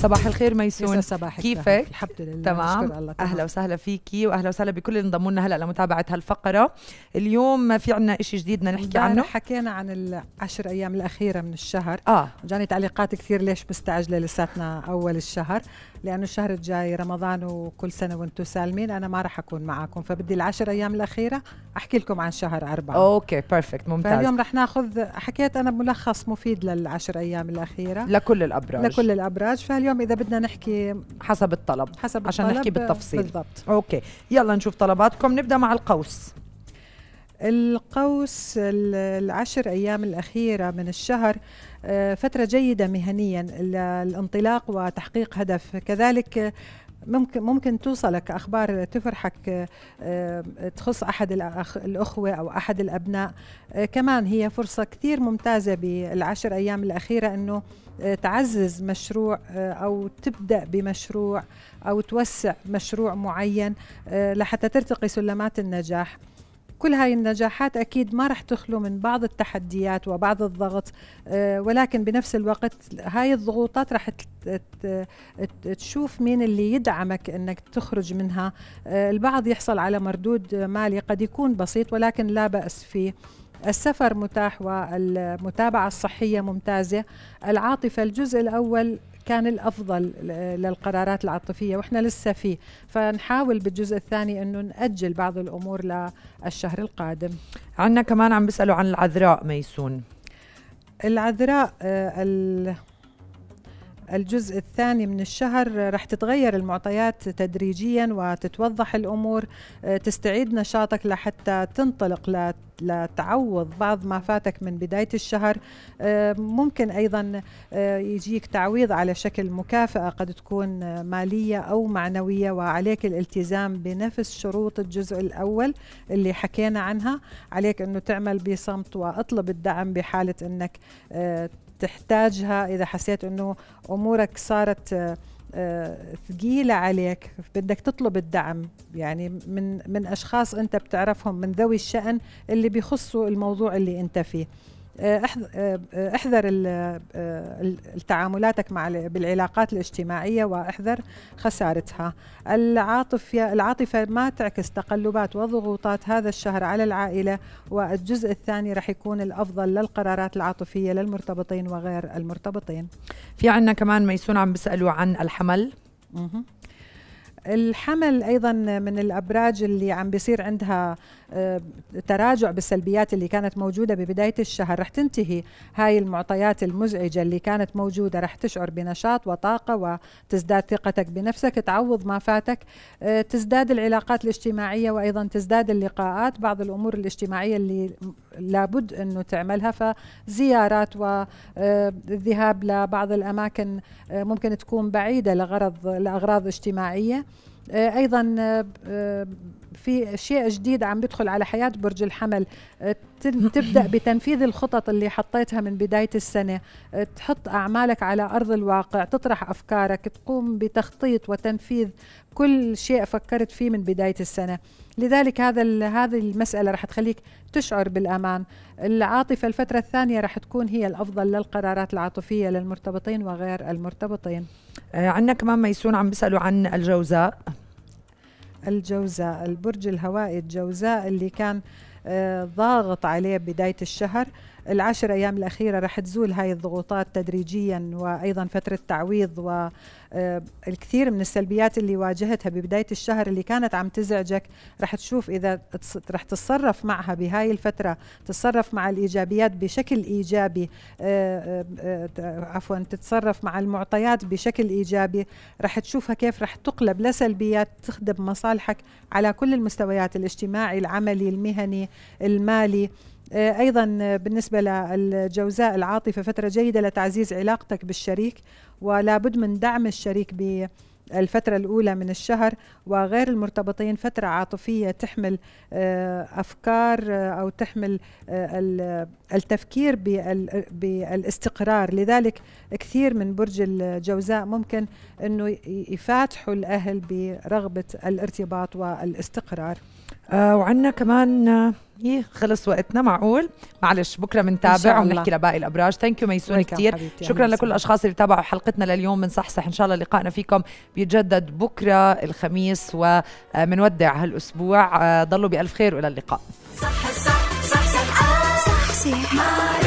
صباح الخير ميسون. صباحك. كيفك؟ الحمد لله. تمام. الله أهلا وسهلا فيكي وأهلا وسهلا بكل اللي انضموا لنا هلا لمتابعة هالفقرة. اليوم في عنا شيء جديد بدنا نحكي عنه. حكينا عن العشر أيام الأخيرة من الشهر. آه. جاني تعليقات كثير ليش مستعجلة لساتنا أول الشهر؟ لأنه الشهر الجاي رمضان وكل سنة وأنتم سالمين أنا ما راح أكون معكم فبدي العشر أيام الأخيرة أحكي لكم عن شهر أربعة. okay perfect ممتاز. فاليوم رح ناخذ حكيت أنا ملخص مفيد للعشر أيام الأخيرة. لكل الأبراج. لكل الأبراج. فاليوم إذا بدنا نحكي حسب الطلب حسب عشان الطلب نحكي بالتفصيل. بالضبط. أوكي يلا نشوف طلباتكم. نبدأ مع القوس. القوس ال- العشر أيام الأخيرة من الشهر آه، فترة جيدة مهنيا الانطلاق وتحقيق هدف. كذلك ممكن ممكن توصلك أخبار تفرحك آه، آه، تخص أحد الأخوة أو أحد الأبناء. آه، كمان هي فرصة كثير ممتازة بالعشر أيام الأخيرة إنه تعزز مشروع أو تبدأ بمشروع أو توسع مشروع معين لحتى ترتقي سلمات النجاح. كل هاي النجاحات أكيد ما رح تخلو من بعض التحديات وبعض الضغط آه، ولكن بنفس الوقت هاي الضغوطات رح تشوف مين اللي يدعمك أنك تخرج منها. آه، البعض يحصل على مردود مالي قد يكون بسيط ولكن لا بأس فيه. السفر متاح والمتابعة الصحية ممتازة. العاطفة الجزء الأول كان الأفضل ل- للقرارات العاطفية وإحنا لسه فيه. فنحاول بالجزء الثاني أنه نأجل بعض الأمور للشهر القادم. عنا كمان عم بيسالوا عن العذراء ميسون. العذراء آه، ال- الجزء الثاني من الشهر رح تتغير المعطيات تدريجيا وتتوضح الأمور. آه، تستعيد نشاطك لحتى تنطلق لتعوض بعض ما فاتك من بداية الشهر. آه، ممكن أيضا آه، يجيك تعويض على شكل مكافأة قد تكون آه، مالية أو معنوية وعليك الالتزام بنفس شروط الجزء الأول اللي حكينا عنها. عليك أنه تعمل بصمت وأطلب الدعم بحالة أنك تحتاجها. إذا حسيت أنه أمورك صارت ثقيلة عليك بدك تطلب الدعم. يعني من من أشخاص أنت بتعرفهم من ذوي الشأن اللي بيخصوا الموضوع اللي أنت فيه. آه، آه، أحذر ال- آه، مع ال- بالعلاقات الاجتماعية وأحذر خسارتها. العاطفة العاطفة ما تعكس تقلبات وضغوطات هذا الشهر على العائلة والجزء الثاني رح يكون الأفضل للقرارات العاطفية للمرتبطين وغير المرتبطين. في عنا كمان ميسون عم بيسألوا عن الحمل. الحمل أيضا من الأبراج اللي عم بيصير عندها آه، تراجع بالسلبيات اللي كانت موجودة ببداية الشهر. رح تنتهي هاي المعطيات المزعجة اللي كانت موجودة. رح تشعر بنشاط وطاقة وتزداد ثقتك بنفسك. تعوض ما فاتك. آه، تزداد العلاقات الاجتماعية وأيضا تزداد اللقاءات. بعض الأمور الاجتماعية اللي لابد أنه تعملها فزيارات والذهاب لبعض الأماكن آه، ممكن تكون بعيدة لغرض لأغراض اجتماعية. آه، أيضا آه، آه، في شيء جديد عم بيدخل على حياة برج الحمل. تن- تبدأ بتنفيذ الخطط اللي حطيتها من بداية السنة. آه، تحط أعمالك على أرض الواقع تطرح أفكارك تقوم بتخطيط وتنفيذ كل شيء فكرت فيه من بداية السنة. لذلك هذا هذه المسألة رح تخليك تشعر بالأمان. العاطفة الفترة الثانية رح تكون هي الأفضل للقرارات العاطفية للمرتبطين وغير المرتبطين. آه عنا كمان ميسون عم بيسألوا عن الجوزاء. الجوزاء البرج الهوائي الجوزاء اللي كان ضاغط عليه بداية الشهر. العشر أيام الأخيرة رح تزول هاي الضغوطات تدريجيا وأيضا فترة تعويض والكثير من السلبيات اللي واجهتها ببداية الشهر اللي كانت عم تزعجك. رح تشوف إذا رح تتصرف معها بهاي الفترة تتصرف مع الإيجابيات بشكل إيجابي آه، آه، آه، عفوا تتصرف مع المعطيات بشكل إيجابي. رح تشوفها كيف رح تقلب لسلبيات تخدم مصالحك على كل المستويات الاجتماعي العملي المهني. المالي. آه، أيضا بالنسبة للجوزاء العاطفة فترة جيدة لتعزيز علاقتك بالشريك ولا بد من دعم الشريك بالفترة الأولى من الشهر وغير المرتبطين فترة عاطفية تحمل آه، أفكار آه، أو تحمل آه، ال- التفكير بال- بالاستقرار لذلك كثير من برج الجوزاء ممكن أنه يفاتحوا الأهل برغبة الارتباط والاستقرار. وعنا كمان إيه خلص وقتنا معقول؟ معلش بكرة بنتابع وبنحكي لباقي الأبراج. thank you ميسون كثير شكرا لكل الأشخاص اللي تابعوا حلقتنا لليوم بنصحصح إن شاء الله لقائنا فيكم بيتجدد بكرة الخميس ومنودع هالأسبوع. ضلوا بألف خير وإلى اللقاء. صح صح صح صح, صح, صح, صح, صح, صح, صح